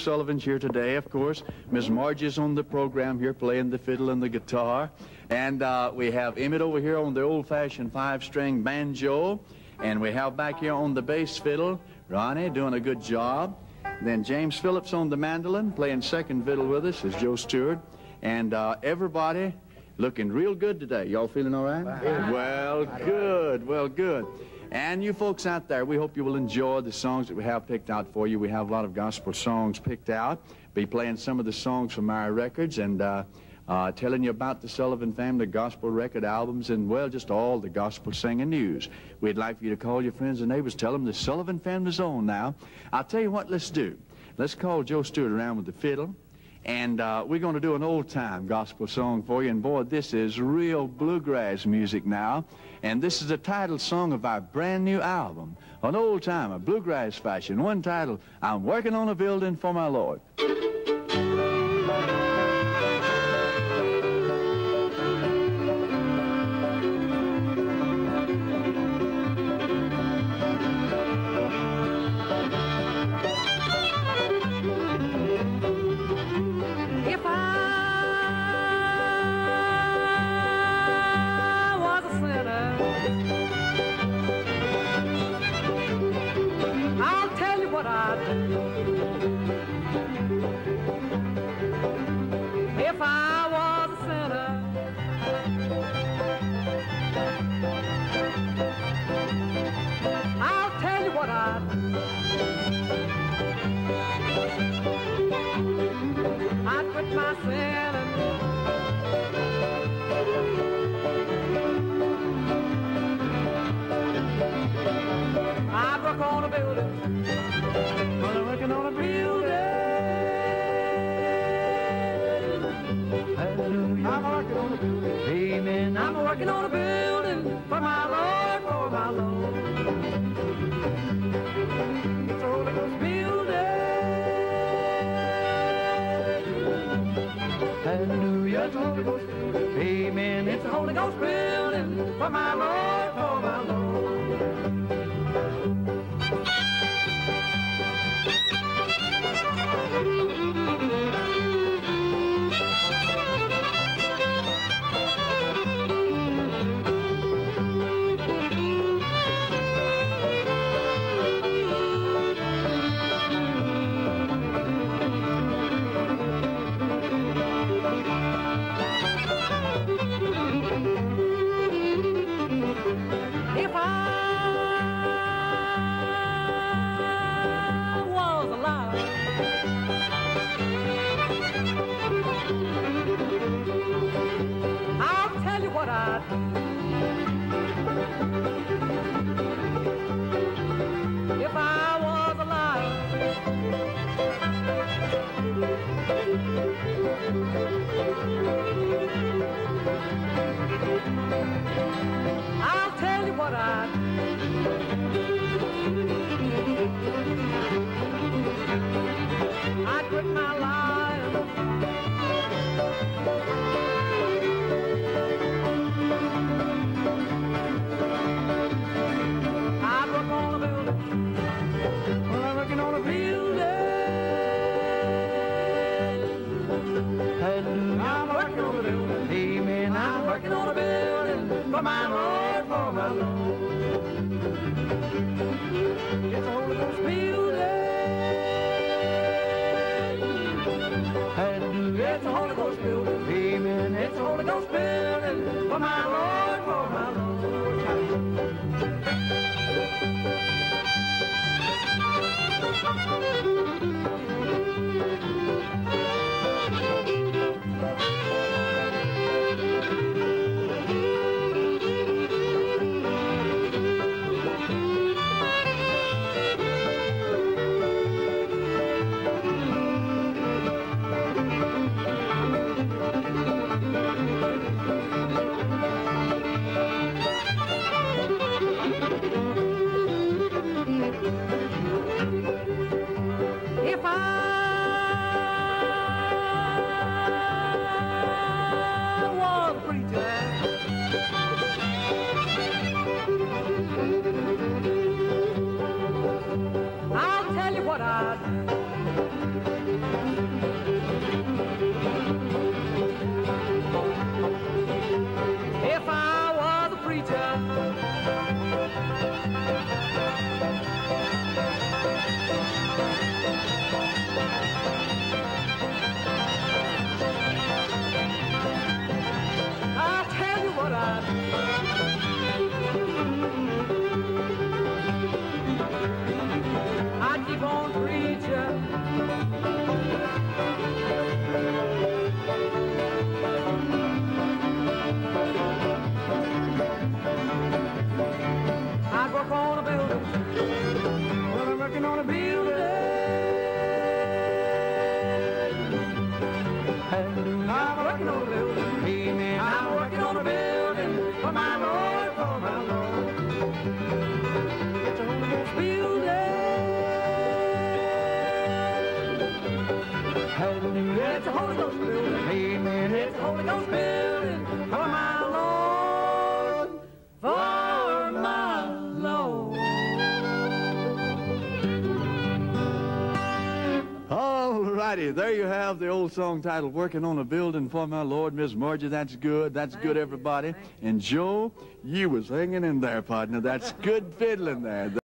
Sullivan's here today, of course. Miss Marge is on the program here playing the fiddle and the guitar. And uh, we have Emmett over here on the old-fashioned five-string banjo. And we have back here on the bass fiddle, Ronnie doing a good job. Then James Phillips on the mandolin, playing second fiddle with us is Joe Stewart. And uh, everybody looking real good today. Y'all feeling all right? Well, good. Well, good. And you folks out there, we hope you will enjoy the songs that we have picked out for you. We have a lot of gospel songs picked out. Be playing some of the songs from our records and uh, uh, telling you about the Sullivan Family gospel record albums and, well, just all the gospel singing news. We'd like for you to call your friends and neighbors, tell them the Sullivan family's on now. I'll tell you what, let's do. Let's call Joe Stewart around with the fiddle. And uh, we're going to do an old-time gospel song for you. And boy, this is real bluegrass music now. And this is the title song of our brand new album, an old-time, a bluegrass fashion. One title, I'm Working on a Building for My Lord. I'm working on a building for my Lord, for my Lord. It's a Holy Ghost building. Hallelujah. It's a Holy Ghost building. Amen. It's a Holy Ghost building for my Lord, for my I'll tell you what I'd holy man for my heaven. It's a Holy Ghost building. It's a Holy Ghost building. Amen. It's a Holy Ghost building for my Lord, for my Lord. Música Ghost building. Amen, it's a Holy Ghost building for my Lord, for my Lord. All righty, there you have the old song titled Working on a Building for My Lord. Miss Margie, that's good. That's good, everybody. And Joe, you was hanging in there, partner. That's good fiddling there.